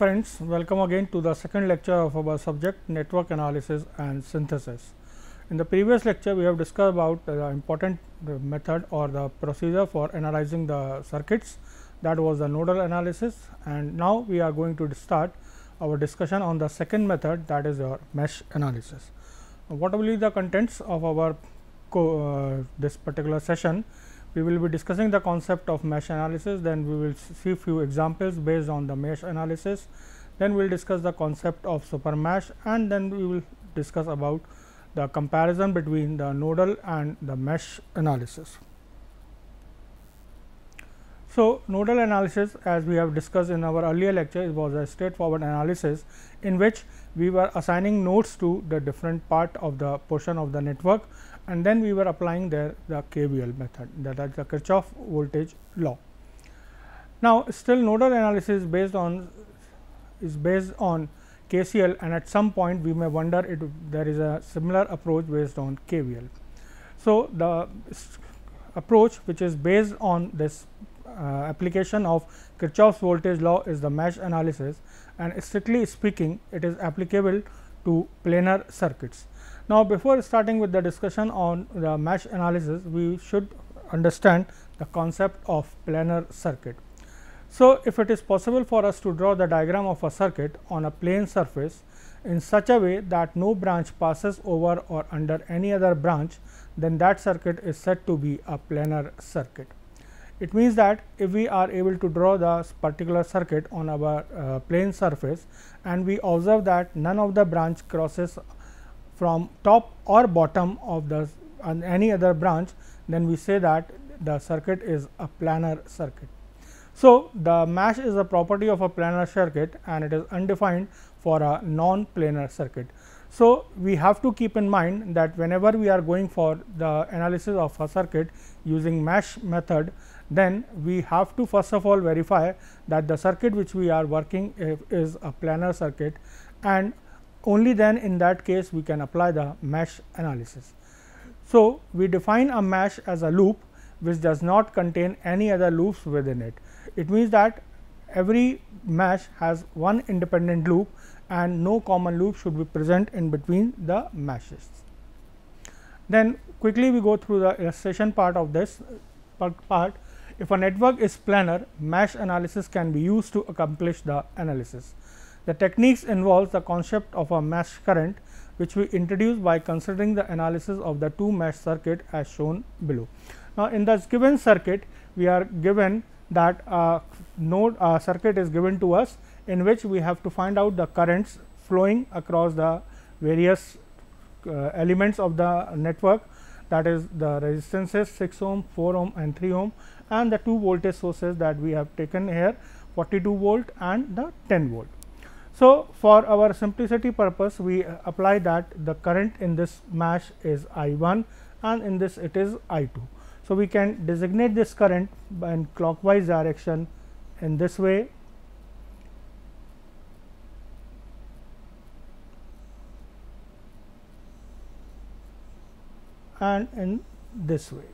friends, welcome again to the second lecture of our subject network analysis and synthesis. In the previous lecture, we have discussed about the important method or the procedure for analyzing the circuits that was the nodal analysis and now we are going to start our discussion on the second method that is your mesh analysis. What will be the contents of our uh, this particular session? We will be discussing the concept of mesh analysis, then we will see few examples based on the mesh analysis, then we will discuss the concept of super mesh and then we will discuss about the comparison between the nodal and the mesh analysis. So, nodal analysis as we have discussed in our earlier lecture it was a straightforward analysis in which we were assigning nodes to the different part of the portion of the network and then we were applying there the KVL method that is the Kirchhoff voltage law. Now, still nodal analysis based on is based on KCL and at some point we may wonder it there is a similar approach based on KVL. So, the approach which is based on this uh, application of Kirchhoff's voltage law is the mesh analysis and strictly speaking it is applicable to planar circuits. Now, before starting with the discussion on the mesh analysis, we should understand the concept of planar circuit. So, if it is possible for us to draw the diagram of a circuit on a plane surface in such a way that no branch passes over or under any other branch, then that circuit is said to be a planar circuit. It means that if we are able to draw the particular circuit on our uh, plane surface and we observe that none of the branch crosses from top or bottom of the any other branch, then we say that the circuit is a planar circuit. So, the mesh is a property of a planar circuit and it is undefined for a non-planar circuit. So, we have to keep in mind that whenever we are going for the analysis of a circuit using mesh method, then we have to first of all verify that the circuit which we are working eh, is a planar circuit and only then in that case we can apply the mesh analysis. So, we define a mesh as a loop which does not contain any other loops within it. It means that every mesh has one independent loop and no common loop should be present in between the meshes. Then quickly we go through the illustration part of this part. If a network is planar, mesh analysis can be used to accomplish the analysis. The techniques involves the concept of a mesh current which we introduce by considering the analysis of the two mesh circuit as shown below. Now, in this given circuit we are given that a node circuit is given to us in which we have to find out the currents flowing across the various uh, elements of the network that is the resistances 6 ohm, 4 ohm and 3 ohm and the two voltage sources that we have taken here 42 volt and the 10 volt. So, for our simplicity purpose we uh, apply that the current in this mesh is I 1 and in this it is I 2. So, we can designate this current in clockwise direction in this way and in this way.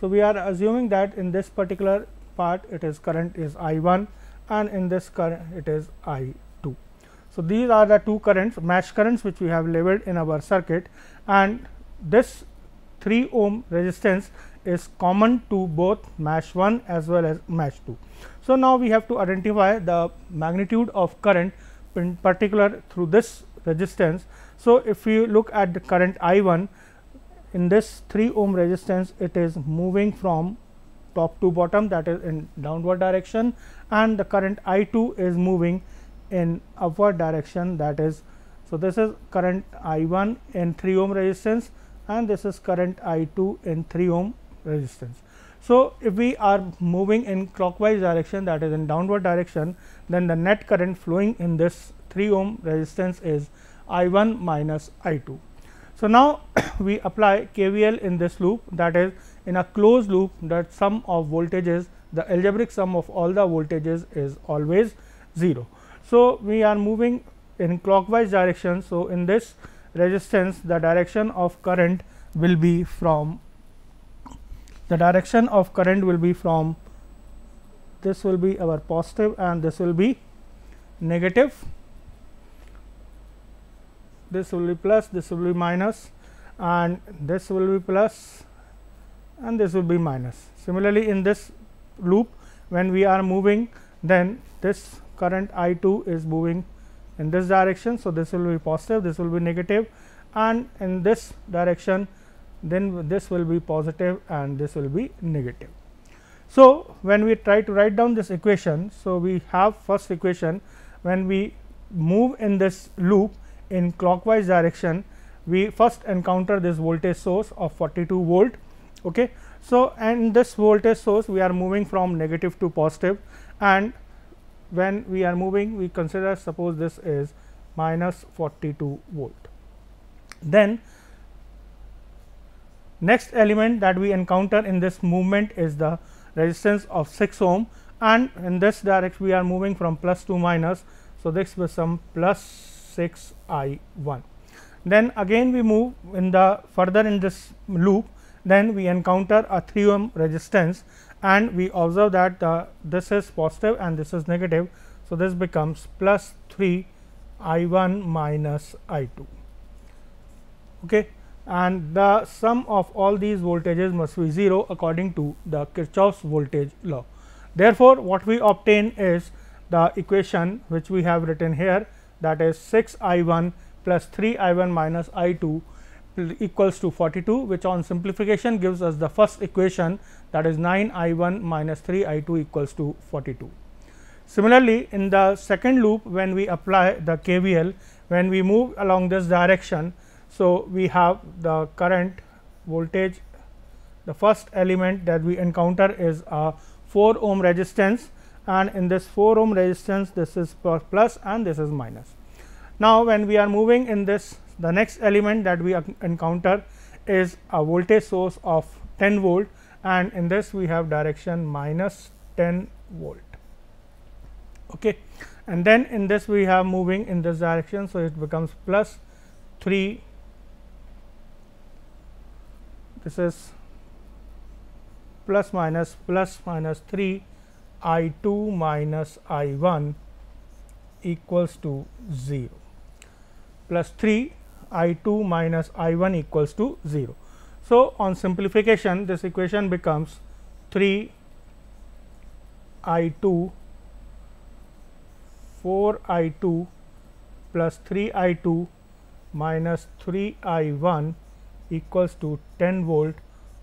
So, we are assuming that in this particular part it is current is I 1 and in this current it is I so, these are the two currents mesh currents which we have labeled in our circuit and this 3 ohm resistance is common to both mesh 1 as well as mesh 2. So, now we have to identify the magnitude of current in particular through this resistance. So, if you look at the current I 1 in this 3 ohm resistance it is moving from top to bottom that is in downward direction and the current I 2 is moving in upward direction that is. So, this is current I 1 in 3 ohm resistance and this is current I 2 in 3 ohm resistance. So, if we are moving in clockwise direction that is in downward direction then the net current flowing in this 3 ohm resistance is I 1 minus I 2. So, now we apply KVL in this loop that is in a closed loop that sum of voltages the algebraic sum of all the voltages is always 0. So, we are moving in clockwise direction. So, in this resistance the direction of current will be from the direction of current will be from this will be our positive and this will be negative, this will be plus, this will be minus and this will be plus and this will be minus. Similarly, in this loop when we are moving then this current I 2 is moving in this direction. So, this will be positive, this will be negative and in this direction then this will be positive and this will be negative. So, when we try to write down this equation, so we have first equation when we move in this loop in clockwise direction, we first encounter this voltage source of 42 volt. Okay. So, and this voltage source we are moving from negative to positive and when we are moving we consider suppose this is minus 42 volt. Then next element that we encounter in this movement is the resistance of 6 ohm and in this direction we are moving from plus to minus. So, this will some plus 6 I 1. Then again we move in the further in this loop then we encounter a 3 ohm resistance and we observe that the, this is positive and this is negative. So, this becomes plus 3 I 1 minus I 2 okay. and the sum of all these voltages must be 0 according to the Kirchhoff's voltage law. Therefore, what we obtain is the equation which we have written here that is 6 I 1 plus 3 I 1 minus I 2 equals to 42 which on simplification gives us the first equation that is 9 I 1 minus 3 I 2 equals to 42. Similarly, in the second loop when we apply the KVL when we move along this direction. So, we have the current voltage the first element that we encounter is a 4 ohm resistance and in this 4 ohm resistance this is plus and this is minus. Now, when we are moving in this the next element that we encounter is a voltage source of 10 volt and in this we have direction minus 10 volt. Okay. And then in this we have moving in this direction. So, it becomes plus 3 this is plus minus plus minus 3 I 2 minus I 1 equals to 0 plus 3 I 2 minus I 1 equals to 0. So, on simplification this equation becomes 3 I 2 4 I 2 plus 3 I 2 minus 3 I 1 equals to 10 volt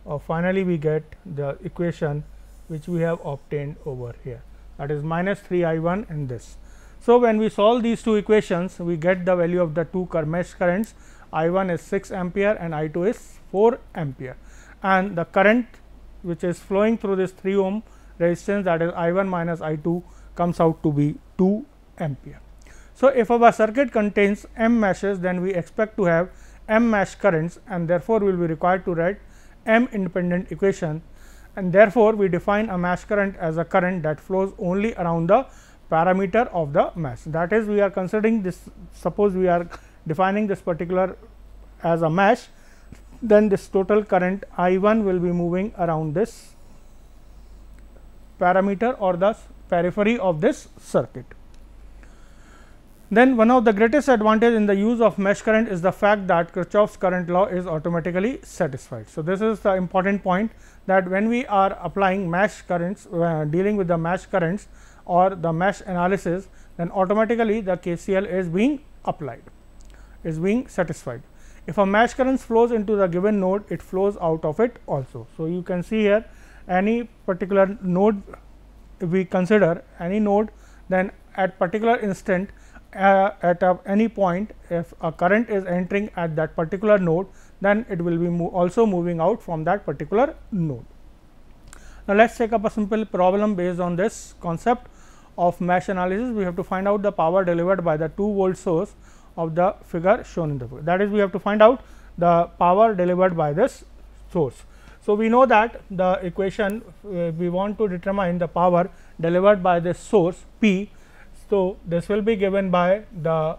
or finally, we get the equation which we have obtained over here that is minus 3 I 1 in this. So, when we solve these two equations we get the value of the two mesh currents I 1 is 6 ampere and I 2 is 4 ampere and the current which is flowing through this 3 ohm resistance that is I 1 minus I 2 comes out to be 2 ampere. So, if our circuit contains m meshes then we expect to have m mesh currents and therefore, we will be required to write m independent equation and therefore, we define a mesh current as a current that flows only around the parameter of the mesh. That is we are considering this suppose we are defining this particular as a mesh then this total current I 1 will be moving around this parameter or the periphery of this circuit. Then one of the greatest advantage in the use of mesh current is the fact that Kirchhoff's current law is automatically satisfied. So, this is the important point that when we are applying mesh currents uh, dealing with the mesh currents or the mesh analysis then automatically the KCL is being applied is being satisfied. If a mesh current flows into the given node it flows out of it also. So, you can see here any particular node we consider any node then at particular instant uh, at a, any point if a current is entering at that particular node then it will be move also moving out from that particular node. Now, let us take up a simple problem based on this concept of mesh analysis. We have to find out the power delivered by the 2 volt source of the figure shown in the figure. That is we have to find out the power delivered by this source. So, we know that the equation uh, we want to determine the power delivered by this source P so, this will be given by the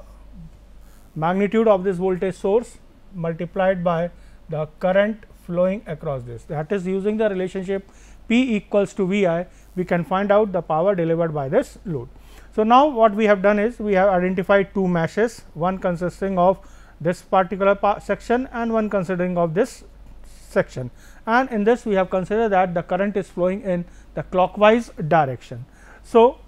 magnitude of this voltage source multiplied by the current flowing across this that is using the relationship P equals to V i we can find out the power delivered by this load. So, now what we have done is we have identified two meshes one consisting of this particular section and one considering of this section and in this we have considered that the current is flowing in the clockwise direction. So,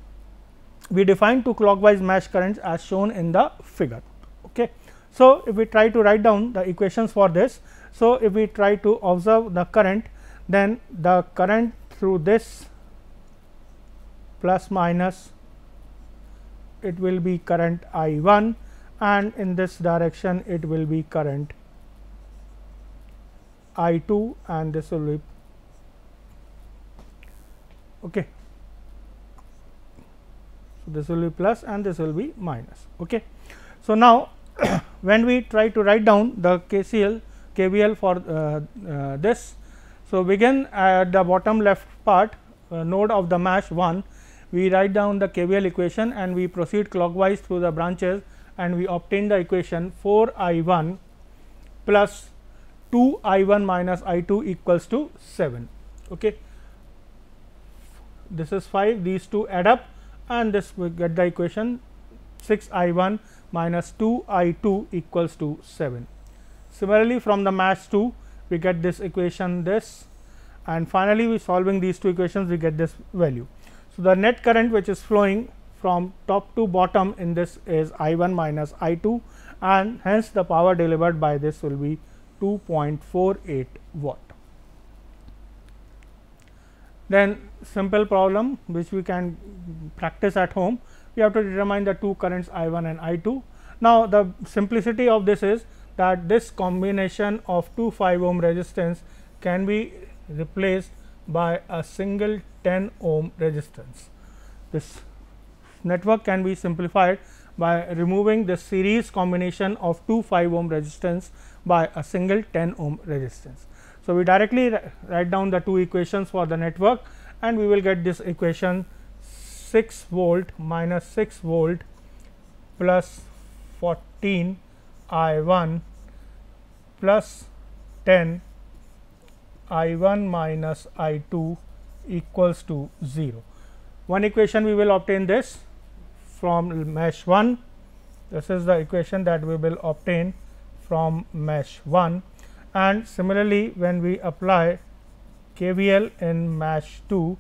we define two clockwise mesh currents as shown in the figure. Okay. So, if we try to write down the equations for this. So, if we try to observe the current then the current through this plus minus it will be current I 1 and in this direction it will be current I 2 and this will be okay. So, this will be plus and this will be minus. Okay. So, now when we try to write down the KCL KVL for uh, uh, this. So, begin at the bottom left part uh, node of the mesh 1 we write down the KVL equation and we proceed clockwise through the branches and we obtain the equation 4 I 1 plus 2 I 1 minus I 2 equals to 7. Okay. This is 5 these two add up and this we get the equation 6 I 1 minus 2 I 2 equals to 7. Similarly, from the mesh 2 we get this equation this and finally, we solving these two equations we get this value. So, the net current which is flowing from top to bottom in this is I 1 minus I 2 and hence the power delivered by this will be 2.48 watt. Then simple problem which we can practice at home, we have to determine the two currents I 1 and I 2. Now, the simplicity of this is that this combination of two 5 ohm resistance can be replaced by a single 10 ohm resistance. This network can be simplified by removing the series combination of two 5 ohm resistance by a single 10 ohm resistance. So, we directly write down the two equations for the network and we will get this equation 6 volt minus 6 volt plus 14 I 1 plus 10 I 1 minus I 2 equals to 0. One equation we will obtain this from mesh 1, this is the equation that we will obtain from mesh 1 and similarly when we apply KVL in mesh 2,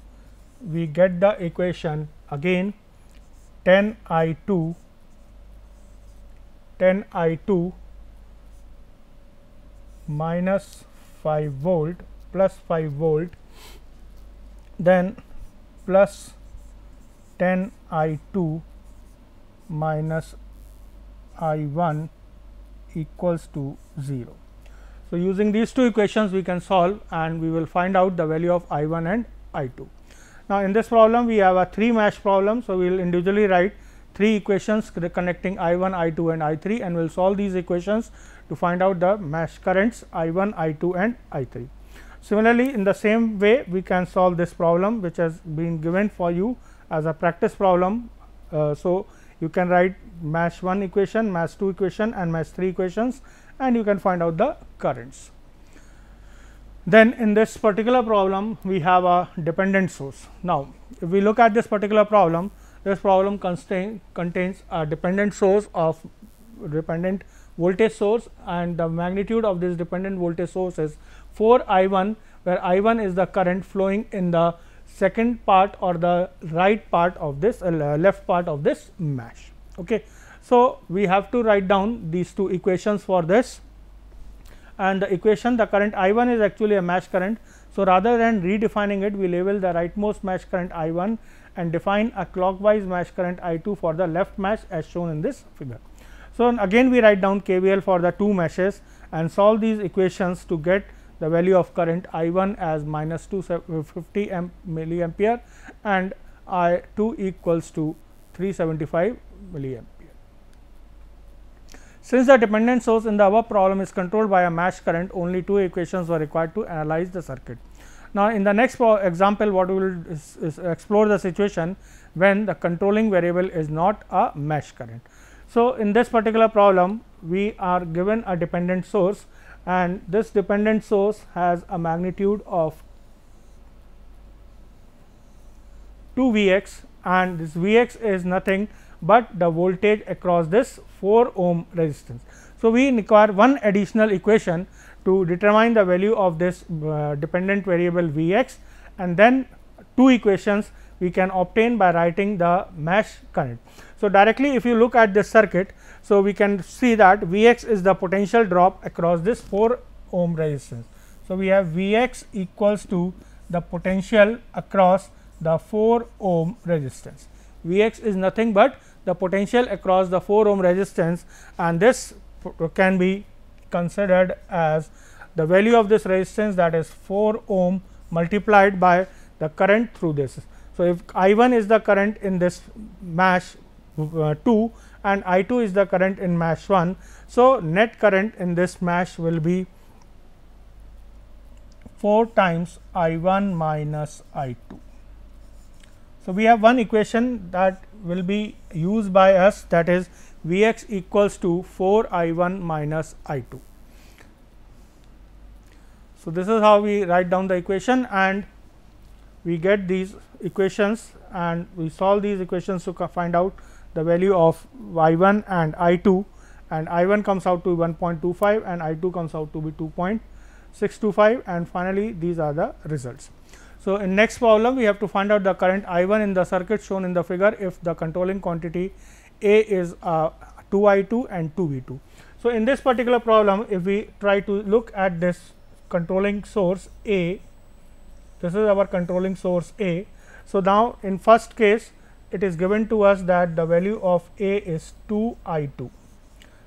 we get the equation again 10 I 2 10 I 2 minus 5 volt plus 5 volt then plus 10 I 2 minus I 1 equals to 0. So, using these two equations we can solve and we will find out the value of I 1 and I 2. Now, in this problem we have a 3 mesh problem. So, we will individually write 3 equations connecting I 1, I 2 and I 3 and we will solve these equations to find out the mesh currents I 1, I 2 and I 3. Similarly, in the same way we can solve this problem which has been given for you as a practice problem. Uh, so, you can write mesh 1 equation, mesh 2 equation and mesh 3 equations and you can find out the currents. Then in this particular problem we have a dependent source. Now, if we look at this particular problem, this problem contain, contains a dependent source of dependent voltage source and the magnitude of this dependent voltage source is 4 I 1 where I 1 is the current flowing in the second part or the right part of this uh, left part of this mesh. Okay. So, we have to write down these two equations for this and the equation the current I 1 is actually a mesh current. So, rather than redefining it we label the rightmost mesh current I 1 and define a clockwise mesh current I 2 for the left mesh as shown in this figure. So, again we write down KVL for the two meshes and solve these equations to get the value of current I 1 as minus 250 uh, milliampere and I 2 equals to 375 milliampere. Since the dependent source in the above problem is controlled by a mesh current, only two equations were required to analyze the circuit. Now, in the next example, what we will is, is explore the situation when the controlling variable is not a mesh current. So, in this particular problem, we are given a dependent source and this dependent source has a magnitude of 2 V x and this V x is nothing but the voltage across this 4 ohm resistance. So, we require one additional equation to determine the value of this uh, dependent variable V x and then two equations we can obtain by writing the mesh current. So, directly if you look at this circuit, so we can see that V x is the potential drop across this 4 ohm resistance. So, we have V x equals to the potential across the 4 ohm resistance. V x is nothing but the potential across the 4 ohm resistance and this can be considered as the value of this resistance that is 4 ohm multiplied by the current through this. So, if I 1 is the current in this mesh uh, 2 and I 2 is the current in mesh 1. So, net current in this mesh will be 4 times I 1 minus I 2. So, we have one equation that will be used by us that is V x equals to 4 I 1 minus I 2. So, this is how we write down the equation and we get these equations and we solve these equations to find out the value of y 1 and I 2 and I 1 comes out to 1.25 and I 2 comes out to be 2.625 and finally, these are the results. So, in next problem we have to find out the current I 1 in the circuit shown in the figure if the controlling quantity A is uh, 2 I 2 and 2 V 2. So, in this particular problem if we try to look at this controlling source A, this is our controlling source A. So, now in first case it is given to us that the value of A is 2 I 2.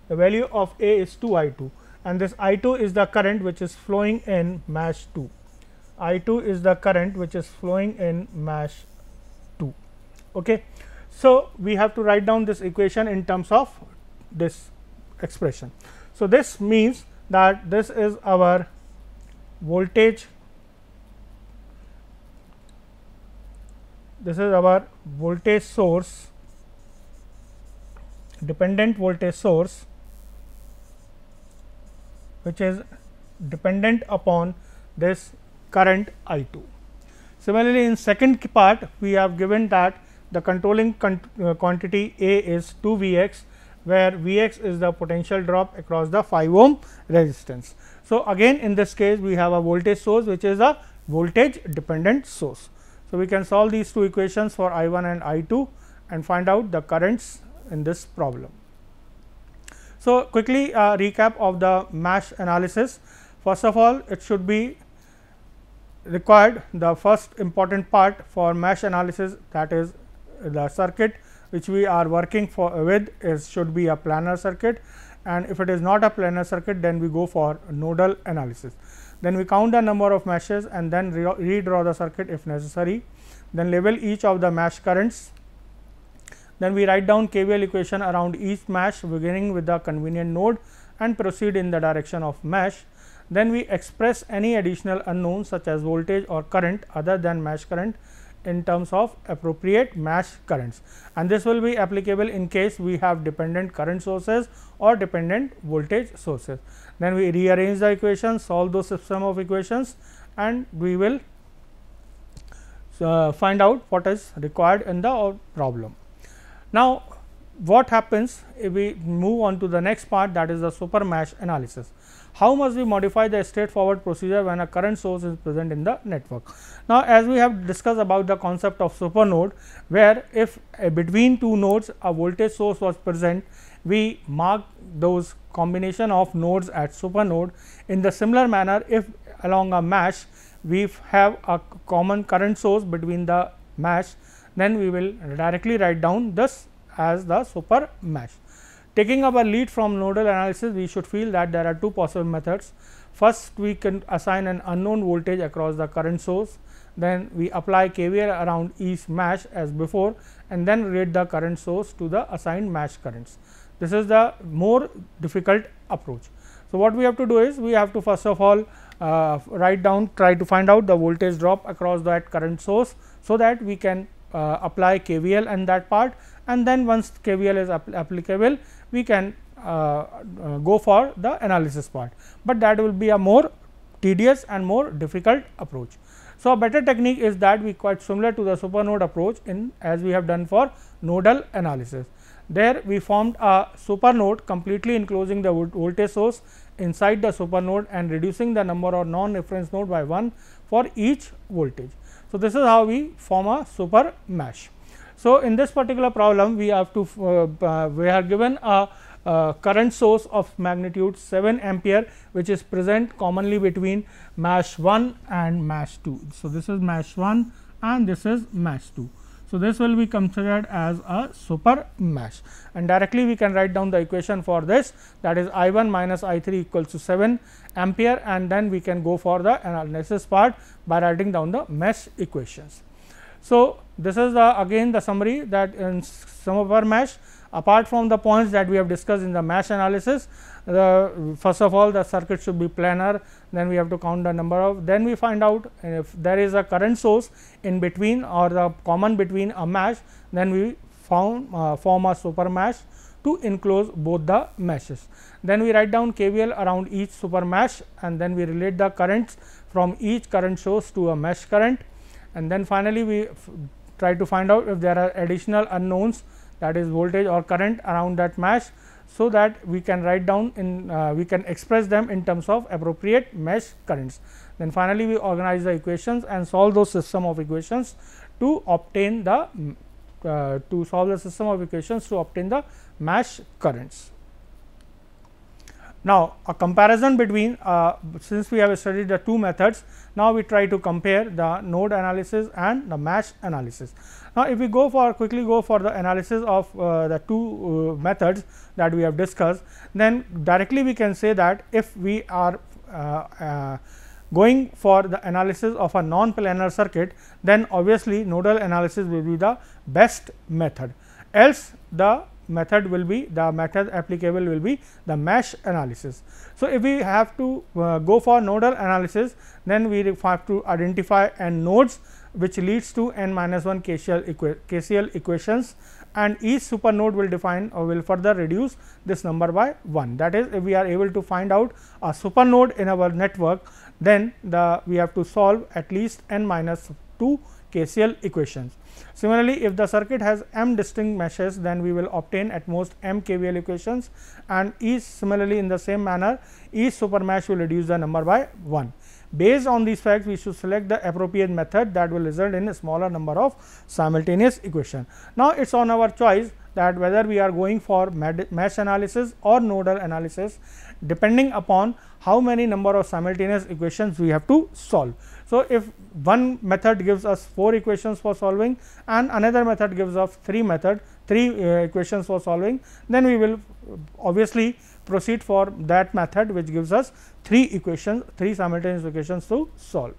The value of A is 2 I 2 and this I 2 is the current which is flowing in mesh 2. I 2 is the current which is flowing in mesh 2. Okay. So, we have to write down this equation in terms of this expression. So, this means that this is our voltage this is our voltage source dependent voltage source which is dependent upon this current I 2. Similarly, in second part we have given that the controlling uh, quantity A is 2 V x where V x is the potential drop across the 5 ohm resistance. So, again in this case we have a voltage source which is a voltage dependent source. So, we can solve these two equations for I 1 and I 2 and find out the currents in this problem. So, quickly uh, recap of the mesh analysis. First of all, it should be required the first important part for mesh analysis that is the circuit which we are working for with is should be a planar circuit and if it is not a planar circuit then we go for nodal analysis. Then we count the number of meshes and then re redraw the circuit if necessary. Then label each of the mesh currents. Then we write down KVL equation around each mesh beginning with the convenient node and proceed in the direction of mesh. Then we express any additional unknowns such as voltage or current other than mesh current in terms of appropriate mesh currents and this will be applicable in case we have dependent current sources or dependent voltage sources. Then we rearrange the equations, solve those system of equations and we will uh, find out what is required in the problem. Now, what happens if we move on to the next part that is the super mesh analysis. How must we modify the straightforward procedure when a current source is present in the network? Now, as we have discussed about the concept of super node, where if uh, between two nodes a voltage source was present, we mark those combination of nodes at super node. In the similar manner, if along a mesh we have a common current source between the mesh, then we will directly write down this as the super mesh. Taking up a lead from nodal analysis, we should feel that there are two possible methods. First, we can assign an unknown voltage across the current source, then we apply KVL around each mesh as before and then rate the current source to the assigned mesh currents. This is the more difficult approach. So, what we have to do is we have to first of all uh, write down try to find out the voltage drop across that current source. So, that we can uh, apply KVL and that part and then once KVL is applicable we can uh, uh, go for the analysis part, but that will be a more tedious and more difficult approach. So, a better technique is that we quite similar to the super node approach in as we have done for nodal analysis. There we formed a super node completely enclosing the voltage source inside the super node and reducing the number of non reference node by 1 for each voltage. So, this is how we form a super mesh. So, in this particular problem we have to uh, uh, we are given a uh, current source of magnitude 7 ampere which is present commonly between mesh 1 and mesh 2. So, this is mesh 1 and this is mesh 2. So, this will be considered as a super mesh and directly we can write down the equation for this that is I 1 minus I 3 equals to 7 ampere and then we can go for the analysis part by writing down the mesh equations. So, this is the again the summary that in some of our mesh apart from the points that we have discussed in the mesh analysis the first of all the circuit should be planar then we have to count the number of then we find out if there is a current source in between or the common between a mesh then we found uh, form a super mesh to enclose both the meshes. Then we write down KVL around each super mesh and then we relate the currents from each current source to a mesh current and then finally, we try to find out if there are additional unknowns that is voltage or current around that mesh so that we can write down in uh, we can express them in terms of appropriate mesh currents. Then finally, we organize the equations and solve those system of equations to obtain the uh, to solve the system of equations to obtain the mesh currents. Now, a comparison between uh, since we have studied the two methods, now we try to compare the node analysis and the mesh analysis. Now, if we go for quickly go for the analysis of uh, the two uh, methods that we have discussed, then directly we can say that if we are uh, uh, going for the analysis of a non-planar circuit, then obviously nodal analysis will be the best method. Else the method will be the method applicable will be the mesh analysis. So, if we have to uh, go for nodal analysis then we have to identify n nodes which leads to n minus 1 KCL, equa KCL equations and each super node will define or will further reduce this number by 1. That is if we are able to find out a super node in our network then the we have to solve at least n minus 2 KCL equations. Similarly, if the circuit has m distinct meshes then we will obtain at most m KVL equations and each similarly in the same manner each super mesh will reduce the number by 1. Based on these facts we should select the appropriate method that will result in a smaller number of simultaneous equation. Now, it is on our choice that whether we are going for mesh analysis or nodal analysis depending upon how many number of simultaneous equations we have to solve. So, if one method gives us 4 equations for solving and another method gives us 3 method 3 uh, equations for solving, then we will obviously proceed for that method which gives us 3 equations 3 simultaneous equations to solve.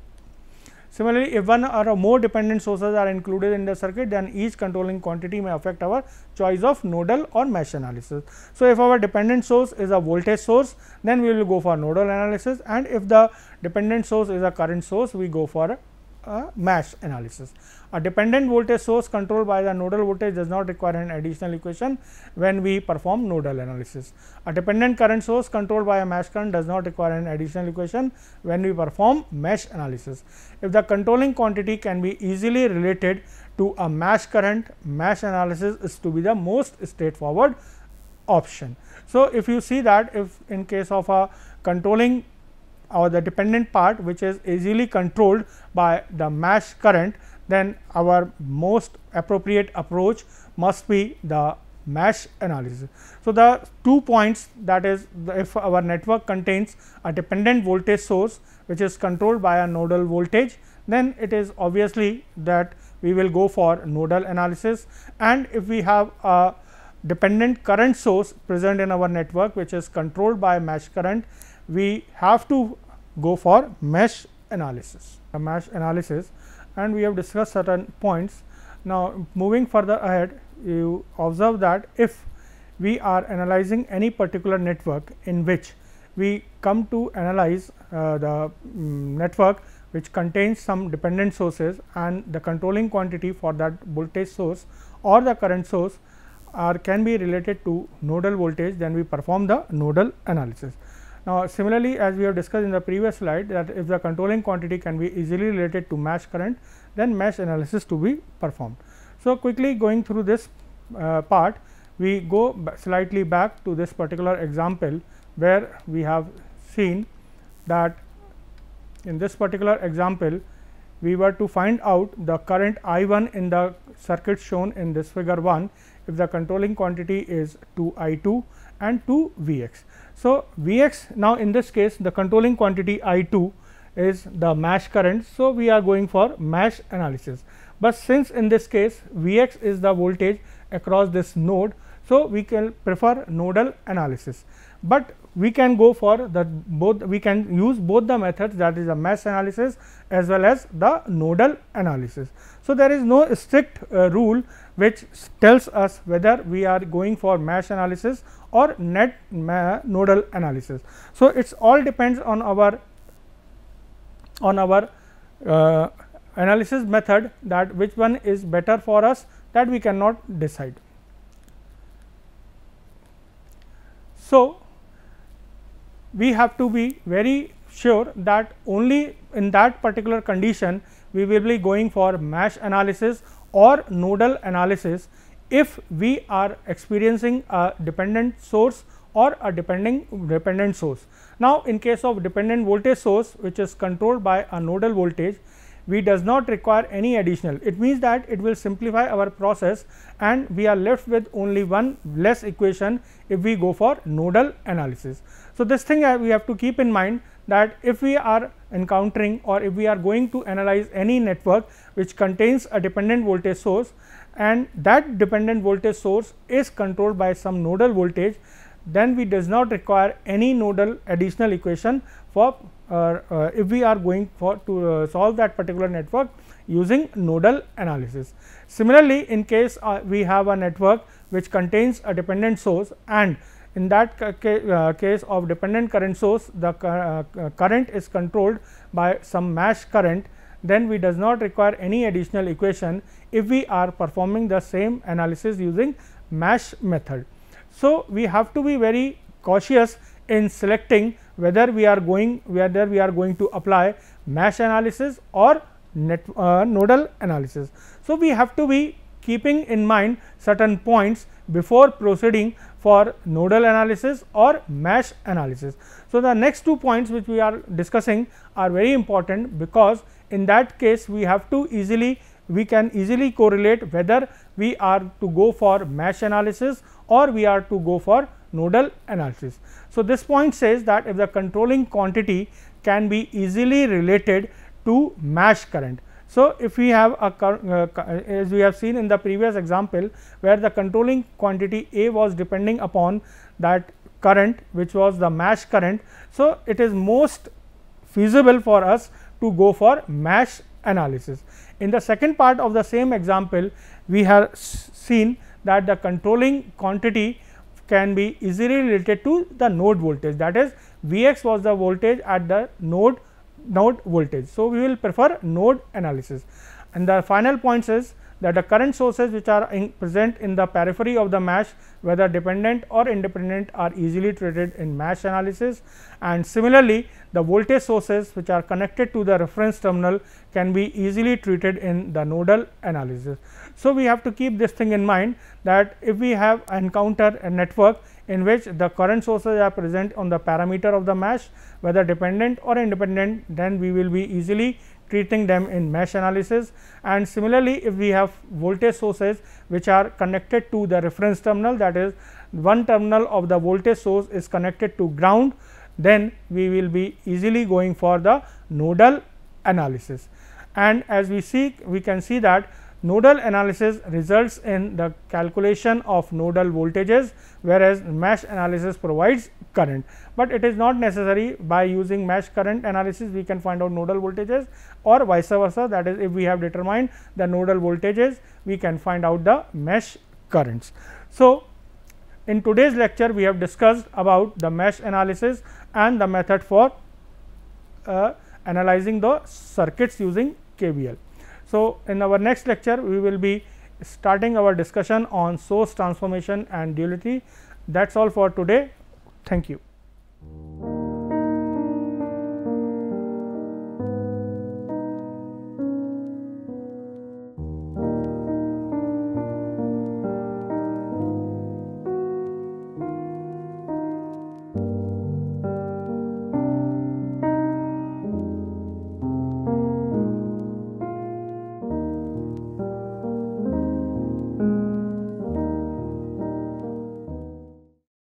Similarly, if one or more dependent sources are included in the circuit, then each controlling quantity may affect our choice of nodal or mesh analysis. So, if our dependent source is a voltage source, then we will go for nodal analysis and if the dependent source is a current source, we go for a mesh analysis. A dependent voltage source controlled by the nodal voltage does not require an additional equation when we perform nodal analysis. A dependent current source controlled by a mesh current does not require an additional equation when we perform mesh analysis. If the controlling quantity can be easily related to a mesh current, mesh analysis is to be the most straightforward option. So, if you see that if in case of a controlling or the dependent part which is easily controlled by the mesh current then our most appropriate approach must be the mesh analysis. So, the two points that is if our network contains a dependent voltage source which is controlled by a nodal voltage then it is obviously that we will go for nodal analysis and if we have a dependent current source present in our network which is controlled by mesh current we have to go for mesh analysis. Mesh analysis and we have discussed certain points. Now, moving further ahead you observe that if we are analyzing any particular network in which we come to analyze uh, the um, network which contains some dependent sources and the controlling quantity for that voltage source or the current source are can be related to nodal voltage then we perform the nodal analysis. Now, similarly as we have discussed in the previous slide that if the controlling quantity can be easily related to mesh current, then mesh analysis to be performed. So, quickly going through this uh, part, we go slightly back to this particular example, where we have seen that in this particular example, we were to find out the current I 1 in the circuit shown in this figure 1 if the controlling quantity is 2 I 2 and 2 V x. So, V x now in this case the controlling quantity I 2 is the mesh current. So, we are going for mesh analysis, but since in this case V x is the voltage across this node. So, we can prefer nodal analysis, but we can go for the both we can use both the methods that is the mesh analysis as well as the nodal analysis. So, there is no strict uh, rule which tells us whether we are going for mesh analysis or net nodal analysis. So, it all depends on our on our uh, analysis method that which one is better for us that we cannot decide. So, we have to be very sure that only in that particular condition we will be going for mesh analysis or nodal analysis if we are experiencing a dependent source or a depending dependent source. Now, in case of dependent voltage source which is controlled by a nodal voltage, we does not require any additional. It means that it will simplify our process and we are left with only one less equation if we go for nodal analysis. So, this thing we have to keep in mind that if we are encountering or if we are going to analyze any network which contains a dependent voltage source and that dependent voltage source is controlled by some nodal voltage, then we does not require any nodal additional equation for uh, if we are going for to uh, solve that particular network using nodal analysis. Similarly, in case uh, we have a network which contains a dependent source and in that ca uh, case of dependent current source the current is controlled by some mesh current then we does not require any additional equation if we are performing the same analysis using mesh method. So, we have to be very cautious in selecting whether we are going whether we are going to apply mesh analysis or net, uh, nodal analysis. So, we have to be keeping in mind certain points before proceeding for nodal analysis or mesh analysis. So, the next two points which we are discussing are very important because in that case we have to easily we can easily correlate whether we are to go for mesh analysis or we are to go for nodal analysis. So, this point says that if the controlling quantity can be easily related to mesh current. So, if we have a uh, as we have seen in the previous example where the controlling quantity A was depending upon that current which was the mesh current. So, it is most feasible for us to go for mesh analysis. In the second part of the same example, we have seen that the controlling quantity can be easily related to the node voltage that is V x was the voltage at the node node voltage. So, we will prefer node analysis and the final point is that the current sources which are in present in the periphery of the mesh whether dependent or independent are easily treated in mesh analysis and similarly the voltage sources which are connected to the reference terminal can be easily treated in the nodal analysis. So, we have to keep this thing in mind that if we have encounter a network in which the current sources are present on the parameter of the mesh whether dependent or independent then we will be easily treating them in mesh analysis. And similarly if we have voltage sources which are connected to the reference terminal that is one terminal of the voltage source is connected to ground then we will be easily going for the nodal analysis. And as we see we can see that Nodal analysis results in the calculation of nodal voltages, whereas mesh analysis provides current, but it is not necessary by using mesh current analysis we can find out nodal voltages or vice versa that is if we have determined the nodal voltages we can find out the mesh currents. So, in today's lecture we have discussed about the mesh analysis and the method for uh, analyzing the circuits using KVL. So, in our next lecture we will be starting our discussion on source transformation and duality. That is all for today. Thank you.